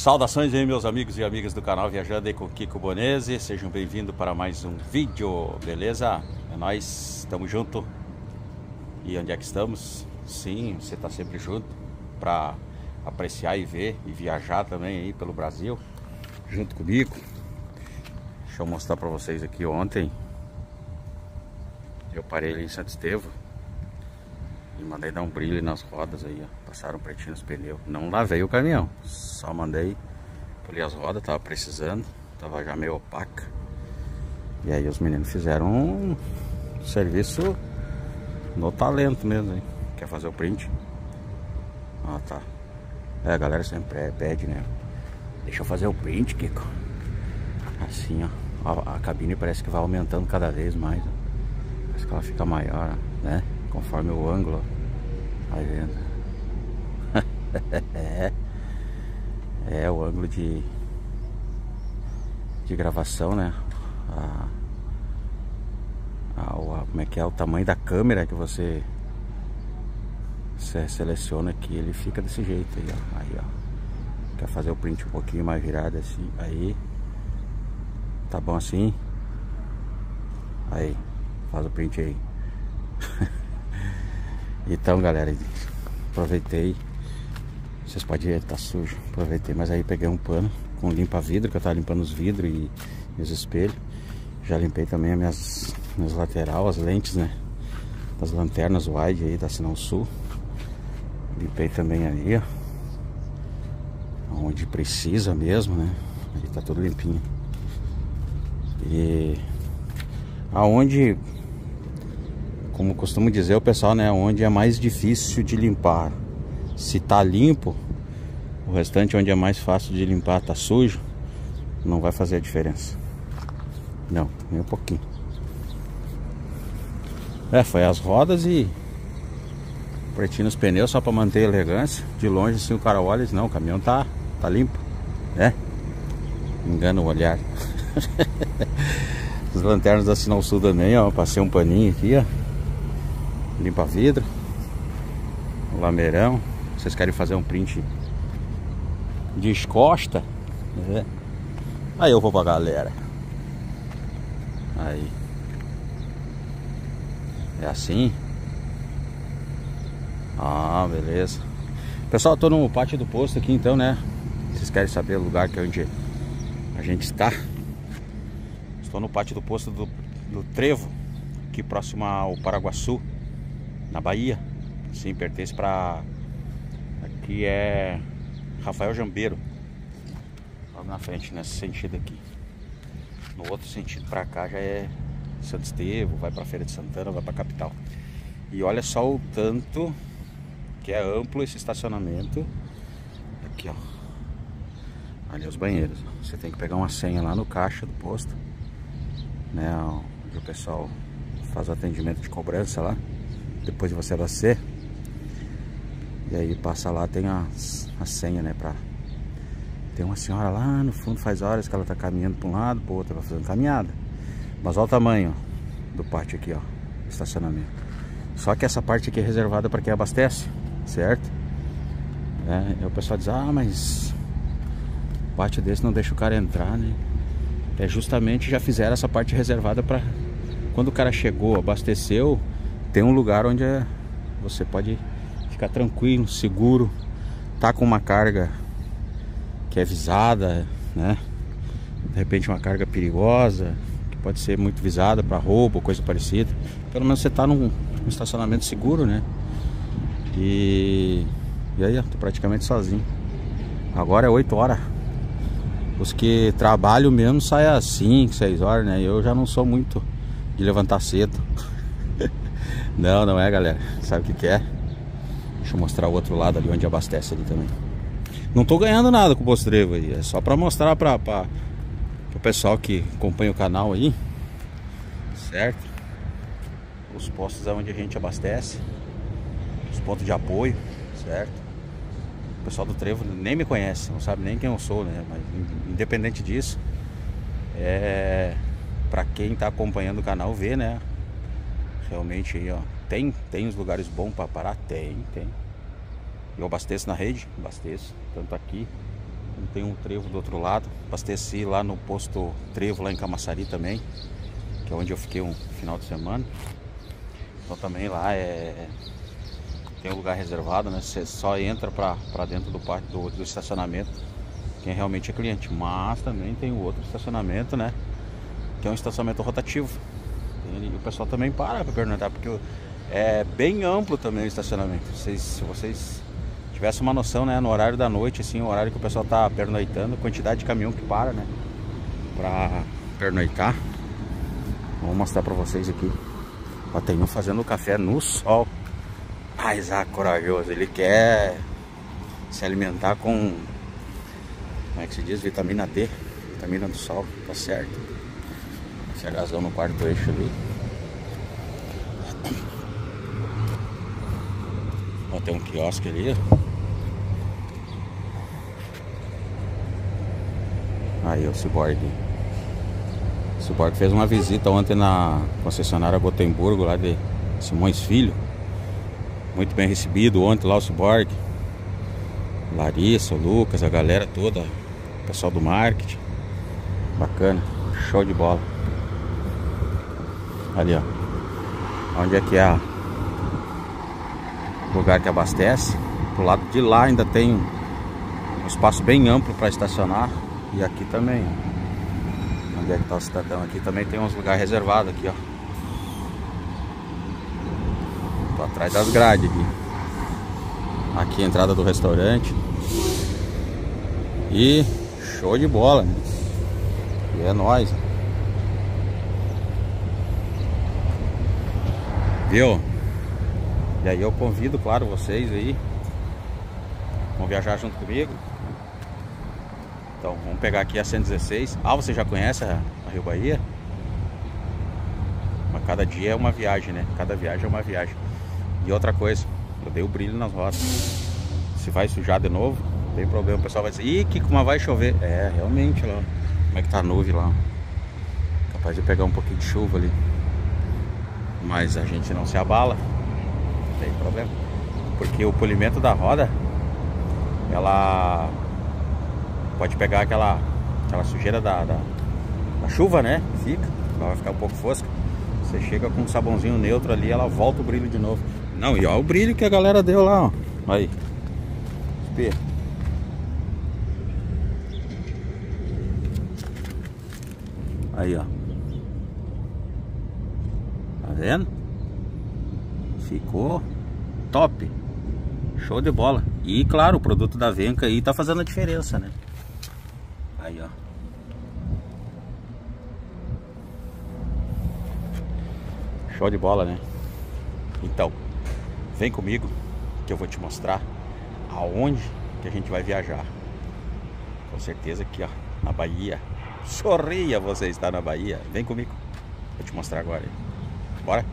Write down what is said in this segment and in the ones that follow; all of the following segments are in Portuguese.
Saudações aí meus amigos e amigas do canal Viajando aí com Kiko Bonese Sejam bem-vindos para mais um vídeo, beleza? É nóis, estamos junto E onde é que estamos? Sim, você está sempre junto para apreciar e ver e viajar também aí pelo Brasil Junto comigo Deixa eu mostrar para vocês aqui ontem Eu parei ali em Santo Estevão e mandei dar um brilho nas rodas aí, ó. Passaram pretinho nos pneus. Não lavei o caminhão. Só mandei polir as rodas, tava precisando. Tava já meio opaca. E aí os meninos fizeram um serviço no talento mesmo, hein? Quer fazer o print? Ah, tá. É, a galera sempre pede, né? Deixa eu fazer o print, Kiko. Assim, ó. A, a cabine parece que vai aumentando cada vez mais. Ó. Parece que ela fica maior, né? Conforme o ângulo. Vai vendo. é. O ângulo de de gravação, né? A, a, a, como é que é o tamanho da câmera que você, você seleciona aqui, ele fica desse jeito aí, ó. Aí, ó. Quer fazer o print um pouquinho mais virado assim, aí. Tá bom assim? Aí, faz o print aí. Então, galera, aproveitei. Vocês podem ver, tá sujo. Aproveitei, mas aí peguei um pano com limpa-vidro, que eu tava limpando os vidros e, e, os espelhos. Já limpei também as minhas, minhas lateral, as lentes, né? Das lanternas wide aí da Sinal Sul. Limpei também aí, ó. Onde precisa mesmo, né? Aí tá tudo limpinho. E aonde como costumo dizer o pessoal, né, onde é mais difícil de limpar. Se tá limpo, o restante onde é mais fácil de limpar tá sujo, não vai fazer a diferença. Não, nem um pouquinho. É, foi as rodas e pretinho nos pneus só para manter a elegância. De longe assim o cara olha e diz, não, o caminhão tá, tá limpo, né? Engana o olhar. As lanternas da Sinal Sul também, ó, passei um paninho aqui, ó limpa vidro lameirão vocês querem fazer um print descosta né? aí eu vou pra galera. Aí. É assim? Ah beleza. Pessoal tô no pátio do posto aqui então né? Vocês querem saber o lugar que é onde a gente está estou no pátio do posto do, do Trevo aqui próximo ao Paraguaçu na Bahia. Sim, pertence para aqui é Rafael Jambeiro. Logo na frente, nesse sentido aqui. No outro sentido para cá já é Santo Estevo, vai para Feira de Santana, vai para capital. E olha só o tanto que é amplo esse estacionamento. Aqui, ó. Ali os banheiros. Você tem que pegar uma senha lá no caixa do posto, né, onde o pessoal faz o atendimento de cobrança lá depois de você abastecer. E aí passa lá, tem a, a senha, né, pra... Tem uma senhora lá no fundo, faz horas que ela tá caminhando pra um lado, pro outro, vai fazendo caminhada. Mas olha o tamanho do pátio aqui, ó, estacionamento. Só que essa parte aqui é reservada para quem abastece, certo? É, o pessoal diz, ah, mas pátio desse não deixa o cara entrar, né? É justamente já fizeram essa parte reservada para quando o cara chegou, abasteceu, tem um lugar onde é, você pode ficar tranquilo, seguro, tá com uma carga que é visada, né? De repente uma carga perigosa, que pode ser muito visada para roubo, coisa parecida. Pelo menos você tá num, num estacionamento seguro, né? E, e aí, ó, tô praticamente sozinho. Agora é 8 horas. Os que trabalham mesmo saem às 5, 6 horas, né? Eu já não sou muito de levantar cedo. Não, não é, galera. Sabe o que, que é? Deixa eu mostrar o outro lado ali onde abastece ali também. Não tô ganhando nada com o postrevo aí. É só pra mostrar pra, pra, pro pessoal que acompanha o canal aí. Certo? Os postos é onde a gente abastece. Os pontos de apoio, certo? O pessoal do Trevo nem me conhece, não sabe nem quem eu sou, né? Mas independente disso, é para quem tá acompanhando o canal ver, né? Realmente aí, ó. Tem, tem os lugares bons para parar? Tem, tem. Eu abasteço na rede, abasteço. Tanto aqui Tem um trevo do outro lado. Abasteci lá no posto trevo lá em Camaçari também. Que é onde eu fiquei um final de semana. Então também lá é. Tem um lugar reservado, né? Você só entra pra dentro do pátio do, do estacionamento quem realmente é cliente. Mas também tem o outro estacionamento, né? Que é um estacionamento rotativo. E o pessoal também para para perguntar, porque é bem amplo também o estacionamento. Vocês, vocês tivessem uma noção, né? No horário da noite, assim, o horário que o pessoal tá pernoitando, quantidade de caminhão que para, né? Pra pernoitar. Vou mostrar pra vocês aqui. Ó, tem um fazendo café no sol. Mas ah, corajoso, ele quer se alimentar com como é que se diz? Vitamina D, vitamina do sol, tá certo. CHzão no quarto eixo ali. Ó, tem um quiosque ali, Aí o Cyborg. O Cyborg fez uma visita ontem na concessionária Gotemburgo, lá de Simões Filho. Muito bem recebido ontem lá o Cyborg. Larissa, o Lucas, a galera toda, o pessoal do marketing. Bacana, show de bola. Ali, ó. Onde é que é o lugar que abastece. Pro lado de lá ainda tem um espaço bem amplo para estacionar. E aqui também. Onde é que tá o cidadão? Aqui também tem uns lugares reservados aqui, ó. Tô atrás das grades aqui. Aqui a entrada do restaurante. E show de bola. Né? E é nóis. Viu? E aí eu convido, claro, vocês aí. Vão viajar junto comigo. Então, vamos pegar aqui a 116. Ah, você já conhece a, Rio Bahia? Mas cada dia é uma viagem, né? Cada viagem é uma viagem. E outra coisa, eu dei o brilho nas rodas. Se vai sujar de novo, não tem problema. O pessoal vai dizer, ih, que como vai chover. É, realmente lá. Como é que tá a nuvem lá? Capaz de pegar um pouquinho de chuva ali. Mas a gente não se abala. Não tem problema. Porque o polimento da roda, ela pode pegar aquela, aquela sujeira da, da, da chuva, né? Fica, ela vai ficar um pouco fosca. Você chega com um sabãozinho neutro ali, ela volta o brilho de novo. Não, e olha o brilho que a galera deu lá, ó. Aí. Espelho. Aí, ó. Tá vendo? Ficou top. Show de bola. E claro, o produto da Venca aí tá fazendo a diferença, né? Aí, ó. Show de bola, né? Então, Vem comigo que eu vou te mostrar aonde que a gente vai viajar. Com certeza aqui, ó, na Bahia. Sorria você está na Bahia. Vem comigo. Vou te mostrar agora. Bora?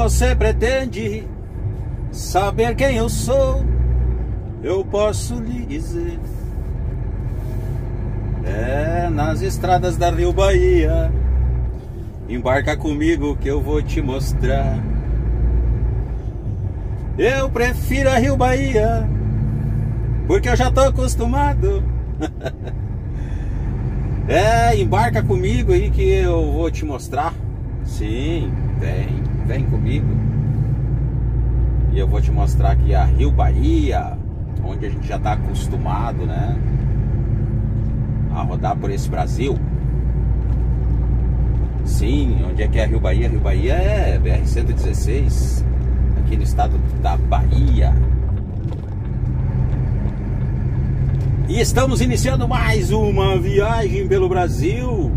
Você pretende saber quem eu sou, eu posso lhe dizer. É nas estradas da Rio Bahia. Embarca comigo que eu vou te mostrar. Eu prefiro a Rio Bahia, porque eu já tô acostumado. é, embarca comigo aí que eu vou te mostrar. Sim, vem, vem comigo. E eu vou te mostrar aqui a Rio Bahia, onde a gente já tá acostumado, né? A rodar por esse Brasil. Sim, onde é que é Rio Bahia? Rio Bahia é BR-116 aqui no estado da Bahia. E estamos iniciando mais uma viagem pelo Brasil,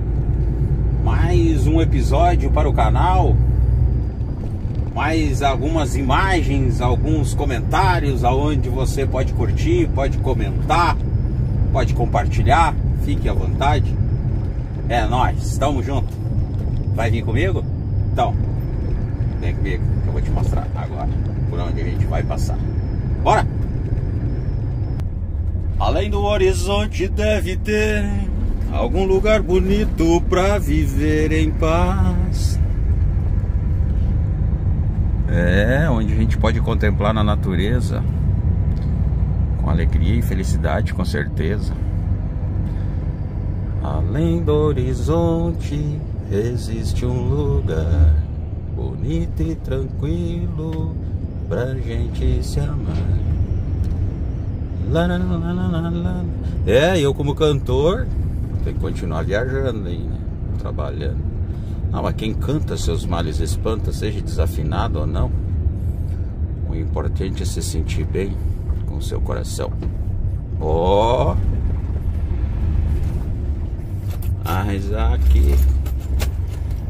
mais um episódio para o canal, mais algumas imagens, alguns comentários aonde você pode curtir, pode comentar, pode compartilhar, fique à vontade. É nós, estamos juntos. Vai vir comigo? Então, vem comigo vou te mostrar agora por onde a gente vai passar. Bora! Além do horizonte deve ter algum lugar bonito para viver em paz. É, onde a gente pode contemplar na natureza com alegria e felicidade, com certeza. Além do horizonte existe um lugar bonito e tranquilo pra gente se amar. É, eu como cantor tenho que continuar viajando aí, né? Trabalhando. Não, mas quem canta seus males espanta, seja desafinado ou não. O importante é se sentir bem com seu coração. Ó! Oh. Aqui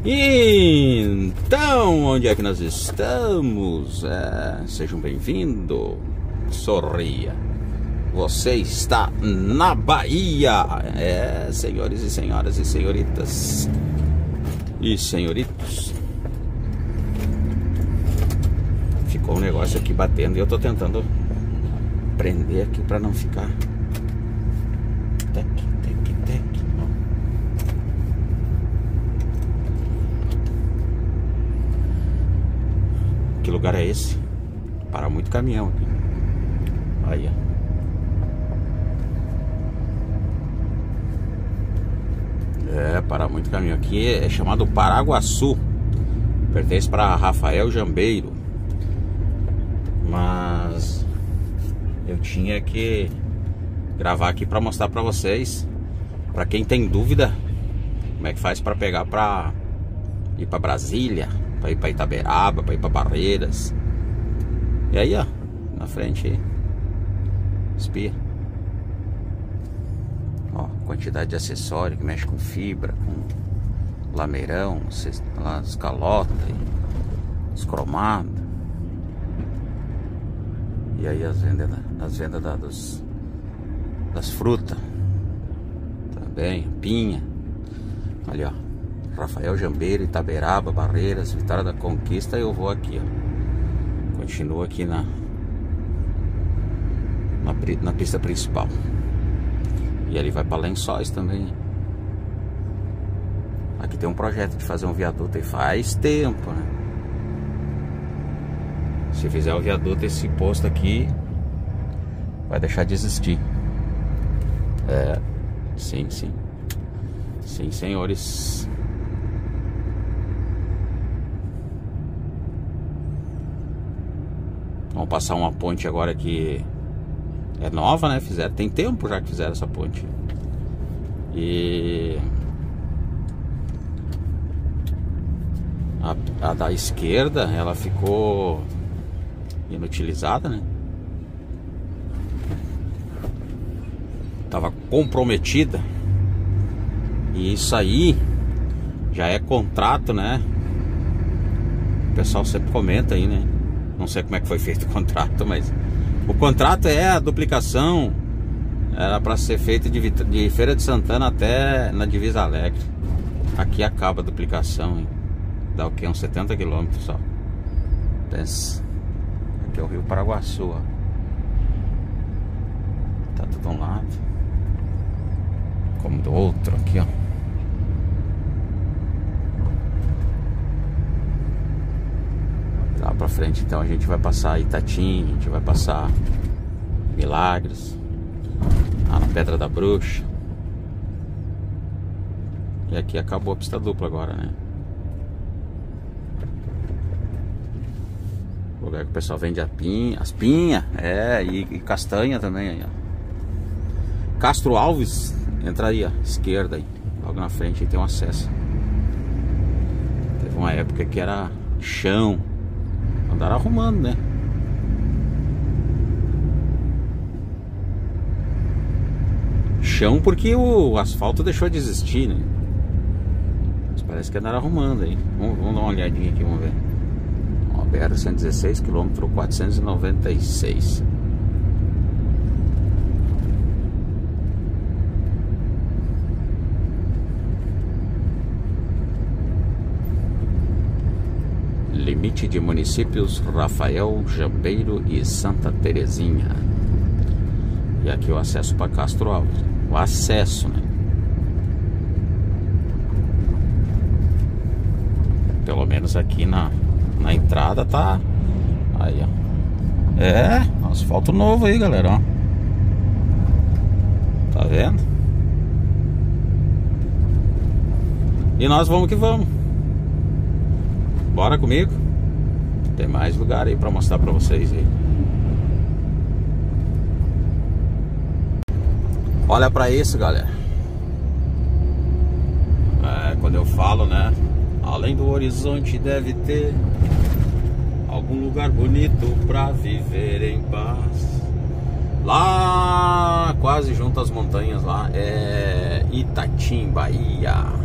então, onde é que nós estamos? É, sejam bem-vindos. Sorria. Você está na Bahia. É, senhores e senhoras e senhoritas. E senhoritos. Ficou um negócio aqui batendo e eu tô tentando prender aqui para não ficar Que lugar é esse? Para muito caminhão aqui. É, para muito caminhão. Aqui é chamado Paraguaçu. Pertence para Rafael Jambeiro. Mas eu tinha que gravar aqui para mostrar para vocês. Para quem tem dúvida, como é que faz para pegar para ir para Brasília para ir para Itaberaba, para ir para Barreiras. E aí, ó, na frente aí. Espia. Quantidade de acessório que mexe com fibra, com lameirão, os cromados. E aí as vendas, as vendas da, dos, das frutas. Também, pinha. Ali, ó. Rafael Jambeiro, Itaberaba, Barreiras, Vitória da Conquista, eu vou aqui, ó. Continuo aqui na, na, na pista principal. E ali vai para Lençóis também. Aqui tem um projeto de fazer um viaduto e faz tempo, né? Se fizer o viaduto, esse posto aqui vai deixar de existir. É, sim, sim. Sim, senhores. Vamos passar uma ponte agora que é nova, né? Fizeram, tem tempo já que fizeram essa ponte. E a, a da esquerda, ela ficou inutilizada, né? Tava comprometida. E isso aí já é contrato, né? O pessoal sempre comenta aí, né? Não sei como é que foi feito o contrato, mas o contrato é a duplicação. Era para ser feito de, de, Feira de Santana até na Divisa Alegre. Aqui acaba a duplicação, hein? Dá o que? Uns 70 quilômetros só. Pensa. Aqui é o Rio Paraguaçu, ó. Tá tudo um lado. Como do outro aqui, ó. Pra frente, então, a gente vai passar Itatim, a gente vai passar Milagres, lá na Pedra da Bruxa. E aqui acabou a pista dupla agora, né? O lugar que o pessoal vende a pinha, as pinhas, é, e, e, castanha também aí, ó. Castro Alves, entra aí, ó, esquerda aí, logo na frente aí tem um acesso. Teve uma época que era chão, andaram arrumando, né? Chão porque o asfalto deixou de existir, né? Mas parece que andaram arrumando aí. Vamos, vamos dar uma olhadinha aqui, vamos ver. BR-116, quilômetro 496. Limite de municípios Rafael, Jambeiro e Santa Terezinha. E aqui o acesso para Castro Alves. O acesso, né? Pelo menos aqui na, na entrada tá. Aí, ó. É, asfalto novo aí, galera, ó. Tá vendo? E nós vamos que vamos. Bora comigo. Tem mais lugar aí pra mostrar pra vocês aí. Olha pra isso, galera. É, quando eu falo, né? Além do horizonte deve ter algum lugar bonito pra viver em paz. Lá, quase junto às montanhas lá, é Itatim, Bahia.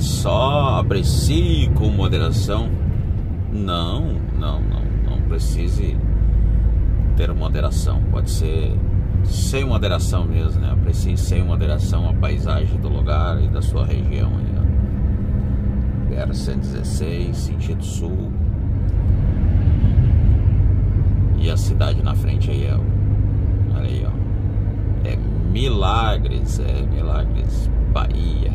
Só, aprecie com moderação. Não, não, não, não precise ter moderação. Pode ser sem moderação mesmo, né? Aprecie sem moderação a paisagem do lugar e da sua região. BR-116, sentido sul. E a cidade na frente aí, ó. Olha aí, ó. É Milagres, é Milagres, Bahia.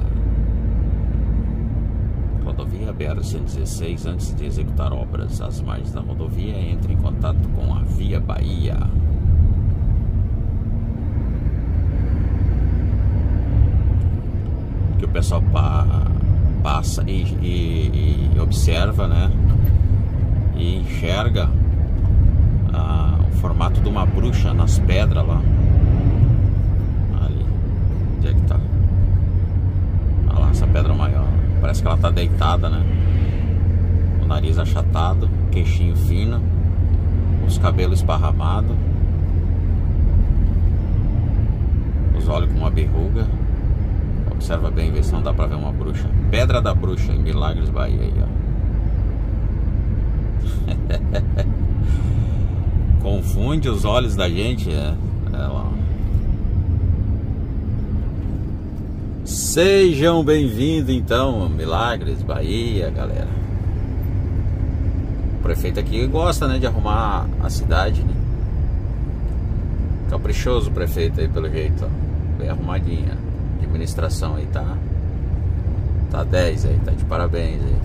Rodovia BR-116, antes de executar obras às margens da rodovia, entre em contato com a Via Bahia. Que o pessoal pa passa e, e, e observa, né? E enxerga ah, o formato de uma bruxa nas pedras lá. Ali. Onde é que tá? Olha lá, essa pedra maior. Parece que ela tá deitada, né? O nariz achatado, queixinho fino, os cabelos esparramados, os olhos com uma berruga. Observa bem, vê se não dá pra ver uma bruxa. Pedra da Bruxa, em Milagres, Bahia. Aí, ó. Confunde os olhos da gente, é. Ela. Sejam bem-vindos, então, Milagres, Bahia, galera. O prefeito aqui gosta, né, de arrumar a cidade, né? Caprichoso o prefeito aí, pelo jeito, ó. Bem arrumadinha administração aí tá tá 10 aí, tá de parabéns aí.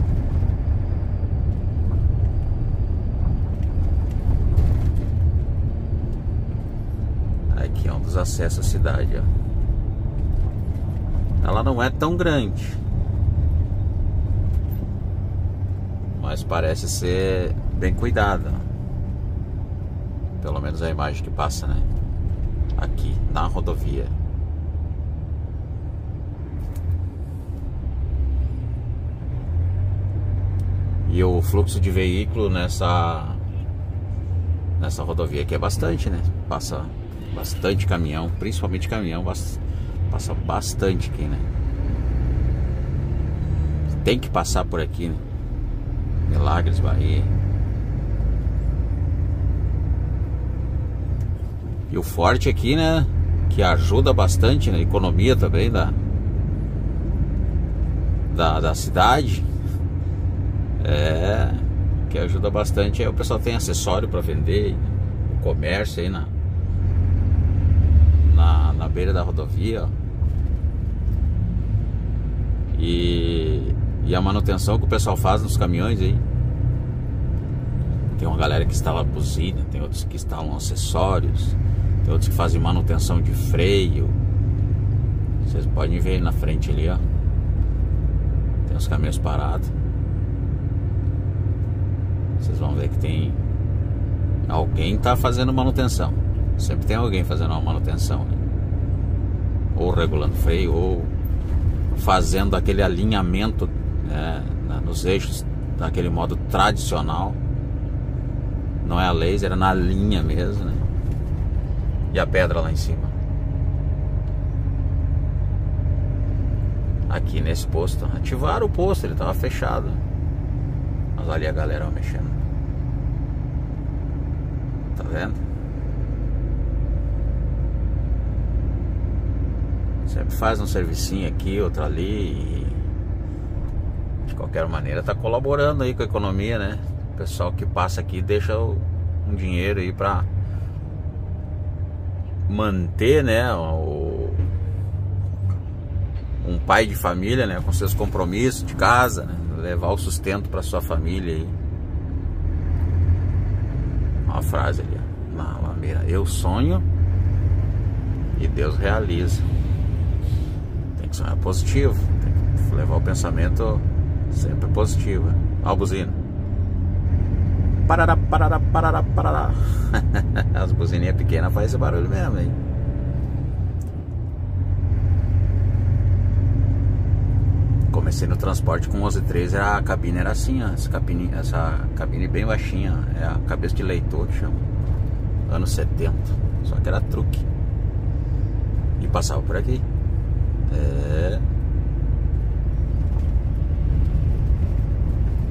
Aqui é um dos acessos à cidade, ó. Ela não é tão grande. Mas parece ser bem cuidada. Pelo menos a imagem que passa, né? Aqui na rodovia. E o fluxo de veículo nessa nessa rodovia aqui é bastante, né? Passa bastante caminhão, principalmente caminhão, passa bastante aqui, né? Tem que passar por aqui, né? Milagres, Bahia. E o forte aqui, né? Que ajuda bastante na economia também da, da, da cidade é, que ajuda bastante. Aí o pessoal tem acessório para vender, o comércio aí na, na, na beira da rodovia. Ó. E, e a manutenção que o pessoal faz nos caminhões aí. Tem uma galera que instala buzina, tem outros que instalam acessórios, tem outros que fazem manutenção de freio. Vocês podem ver aí na frente ali, ó. Tem os caminhões parados. Vocês vão ver que tem alguém tá fazendo manutenção. Sempre tem alguém fazendo uma manutenção. Né? Ou regulando freio, ou fazendo aquele alinhamento né, nos eixos daquele modo tradicional. Não é a laser, é na linha mesmo, né? E a pedra lá em cima. Aqui nesse posto. Ativaram o posto, ele estava fechado. Mas ali a galera mexendo. Tá vendo? Sempre faz um servicinho aqui, outro ali. E de qualquer maneira tá colaborando aí com a economia, né? O pessoal que passa aqui deixa um dinheiro aí pra manter, né? O, um pai de família, né? Com seus compromissos de casa, né? levar o sustento para sua família aí. Uma frase ali, na lameira. Eu sonho e Deus realiza. Que sonhar positivo, tem que levar o pensamento sempre positivo. Ó, buzina. Parará, parará, parará, parará. As buzininhas pequenas fazem esse barulho mesmo, hein? comecei no transporte com 11.3, a cabine era assim, ó, essa cabine, essa cabine bem baixinha, é a cabeça de leitor que chama. Anos 70. Só que era truque. E passava por aqui. É.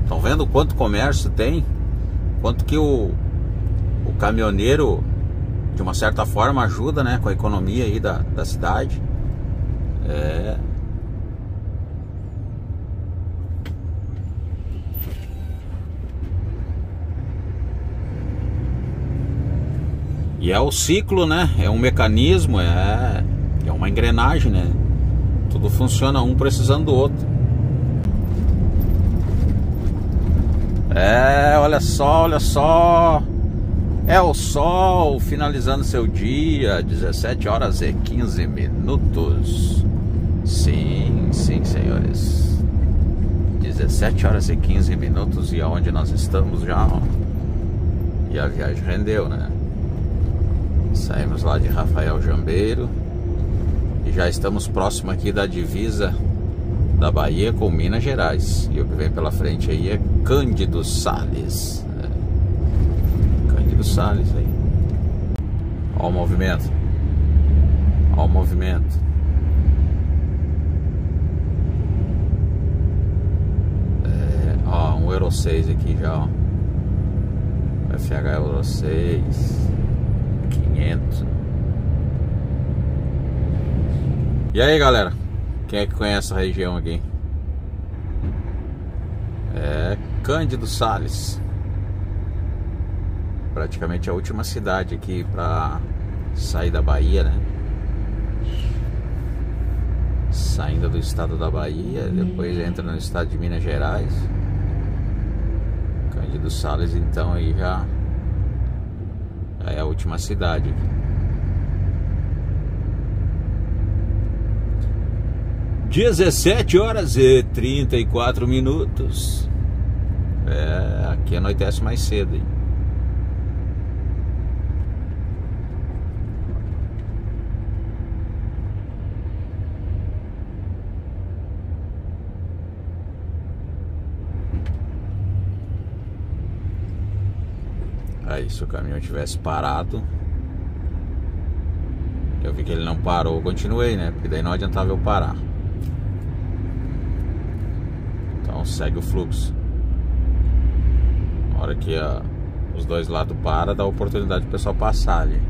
Estão vendo quanto comércio tem? Quanto que o, o caminhoneiro de uma certa forma ajuda, né, com a economia aí da, da cidade. É. E é o ciclo, né? É um mecanismo, é, é uma engrenagem, né? Tudo funciona um precisando do outro. É, olha só, olha só. É o sol finalizando seu dia, 17 horas e 15 minutos. Sim, sim, senhores. 17 horas e 15 minutos e aonde nós estamos já. Ó. E a viagem rendeu, né? Saímos lá de Rafael Jambeiro já estamos próximo aqui da divisa da Bahia com Minas Gerais. E o que vem pela frente aí é Cândido Sales. Cândido Salles aí. Olha o movimento. Olha o movimento. É, um Euro 6 aqui já, ó. FH Euro 6. 500. E aí, galera? Quem é que conhece a região aqui? É Cândido Sales praticamente a última cidade aqui para sair da Bahia, né? Saindo do estado da Bahia, depois entra no estado de Minas Gerais. Cândido Sales então aí já, é a última cidade aqui. Dezessete horas e trinta e quatro minutos. É, aqui anoitece mais cedo, hein? Aí se o caminhão tivesse parado Eu vi que ele não parou, eu continuei, né? Porque daí não adiantava eu parar Então segue o fluxo Na hora que os dois lados param, dá oportunidade pro pessoal passar ali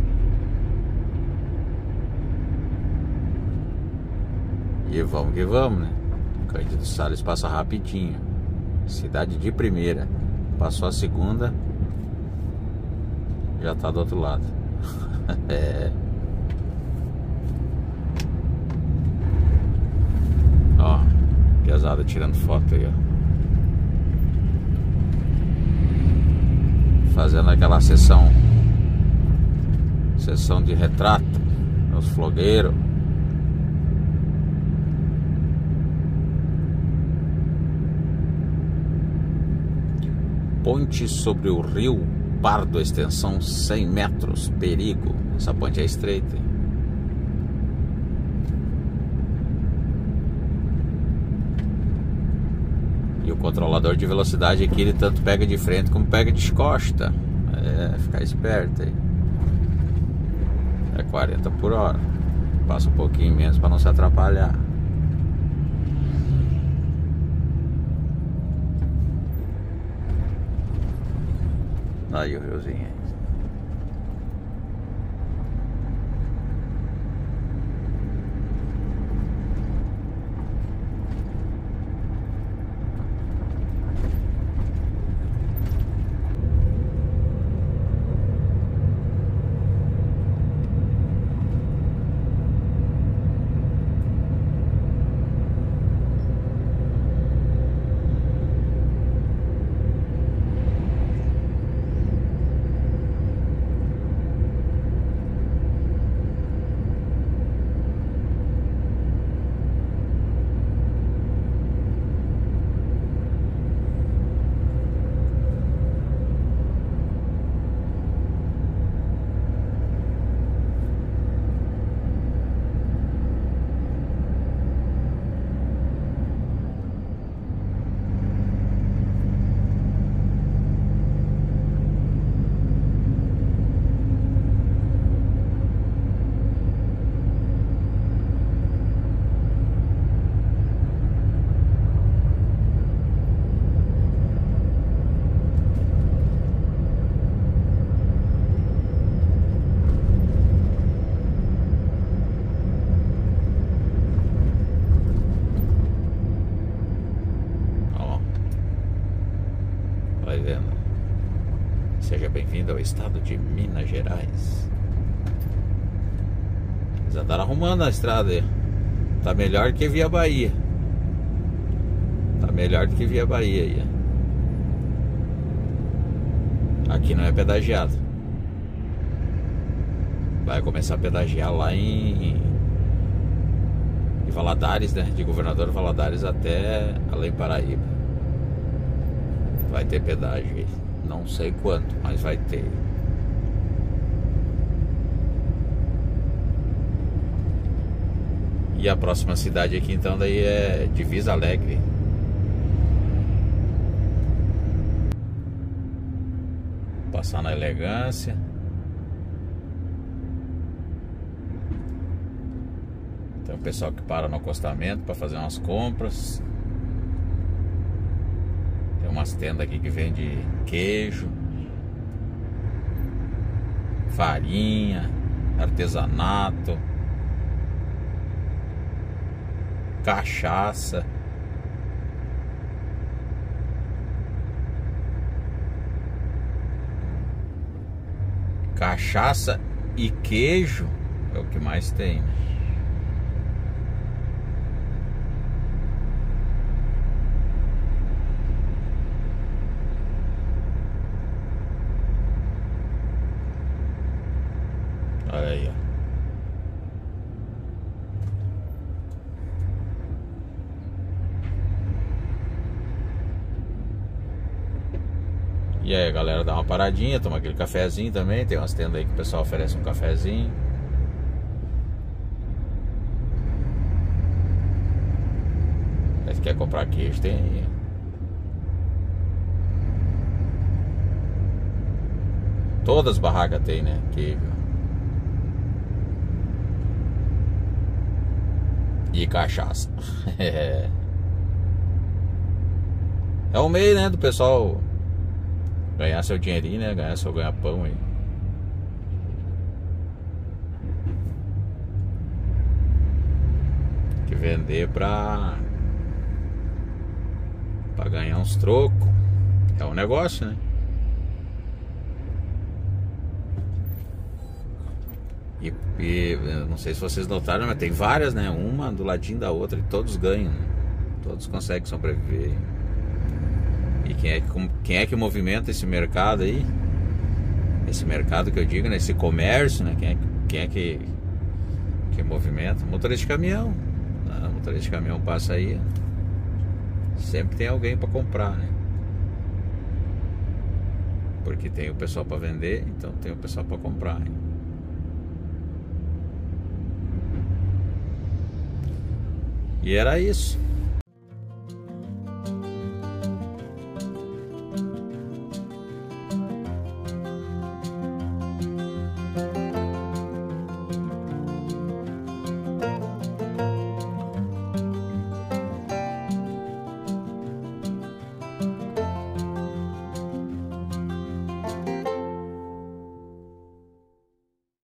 E vamos que vamos, né? Cândido Salles passa rapidinho Cidade de primeira Passou a segunda já tá do outro lado. é. Ó, pesada tirando foto aí, ó. Fazendo aquela sessão sessão de retrato os flogueiros. Ponte sobre o rio Pardo, extensão 100 metros, perigo. Essa ponte é estreita. Hein? E o controlador de velocidade aqui, ele tanto pega de frente como pega de costa. É, ficar esperto aí. É 40 por hora. Passa um pouquinho menos para não se atrapalhar. Aí o riozinho. seja ao estado de Minas Gerais. Eles andaram arrumando a estrada aí. Tá melhor que via Bahia. Tá melhor do que via Bahia aí. Aqui não é pedagiado. Vai começar a pedagiar lá em, em Valadares, né? De Governador Valadares até Além Paraíba. Vai ter pedágio aí. Não sei quanto, mas vai ter. E a próxima cidade aqui então daí é Divisa Alegre. Passar na elegância. Tem o pessoal que para no acostamento para fazer umas compras. Tem umas tendas aqui que vende queijo, farinha, artesanato, cachaça. Cachaça e queijo é o que mais tem. Né? Olha aí, ó. E aí, galera, dá uma paradinha, toma aquele cafezinho também. Tem umas tendas aí que o pessoal oferece um cafezinho. Se quer comprar queijo, tem aí. Todas as barracas tem, né? Queijo. E cachaça. é. É o meio, né, do pessoal ganhar seu dinheirinho, né? Ganhar seu ganha-pão aí. Que vender pra. pra ganhar uns trocos. É um negócio, né? E, e, não sei se vocês notaram, mas tem várias, né? Uma do ladinho da outra e todos ganham. Né? Todos conseguem sobreviver. E quem é, que, quem é que movimenta esse mercado aí? Esse mercado que eu digo, né? Esse comércio, né? Quem é, quem é que, que movimenta? Motorista de caminhão. Ah, motorista de caminhão passa aí. Sempre tem alguém para comprar, né? Porque tem o pessoal para vender, então tem o pessoal para comprar. Né? E era isso.